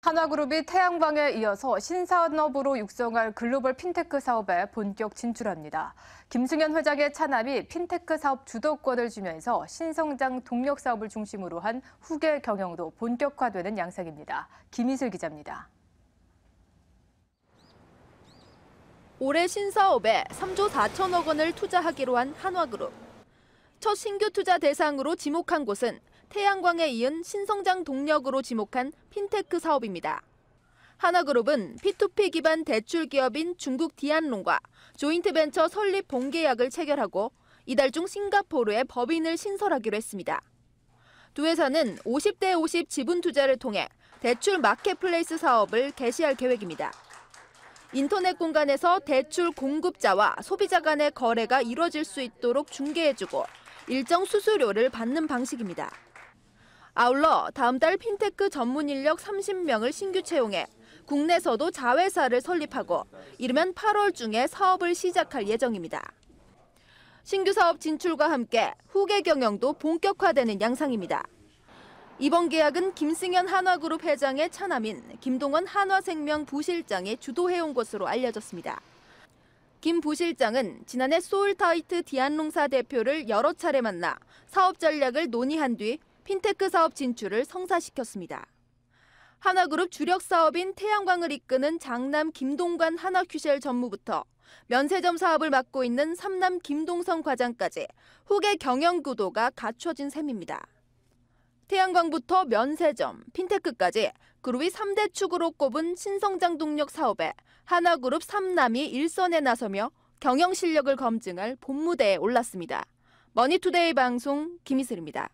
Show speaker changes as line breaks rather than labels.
한화그룹이 태양광에 이어서 신산업으로 육성할 글로벌 핀테크 사업에 본격 진출합니다. 김승연 회장의 차남이 핀테크 사업 주도권을 쥐면서 신성장 동력 사업을 중심으로 한 후계 경영도 본격화되는 양상입니다. 김희슬 기자입니다.
올해 신사업에 3조 4천억 원을 투자하기로 한 한화그룹. 첫 신규 투자 대상으로 지목한 곳은 태양광에 이은 신성장 동력으로 지목한 핀테크 사업입니다. 한화그룹은 P2P 기반 대출 기업인 중국 디안롱과 조인트 벤처 설립 본계약을 체결하고 이달 중 싱가포르에 법인을 신설하기로 했습니다. 두 회사는 50대 50 지분 투자를 통해 대출 marketplace 사업을 개시할 계획입니다. 인터넷 공간에서 대출 공급자와 소비자 간의 거래가 이뤄질 수 있도록 중개해주고 일정 수수료를 받는 방식입니다. 아울러 다음 달 핀테크 전문 인력 30명을 신규 채용해 국내에서도 자회사를 설립하고 이르면 8월 중에 사업을 시작할 예정입니다. 신규 사업 진출과 함께 후계 경영도 본격화되는 양상입니다. 이번 계약은 김승현 한화그룹 회장의 차남인 김동원 한화생명 부실장이 주도해온 것으로 알려졌습니다. 김 부실장은 지난해 소울타이트 디안롱사 대표를 여러 차례 만나 사업 전략을 논의한 뒤 핀테크 사업 진출을 성사시켰습니다. 한화그룹 주력 사업인 태양광을 이끄는 장남 김동관 한화큐셀 전무부터 면세점 사업을 맡고 있는 삼남 김동선 과장까지 후계 경영 구도가 갖춰진 셈입니다. 태양광부터 면세점, 핀테크까지 그룹이 3대 축으로 꼽은 신성장 동력 사업에 한화그룹 3남이 일선에 나서며 경영 실력을 검증할 본무대에 올랐습니다. 머니투데이 방송 김희슬입니다.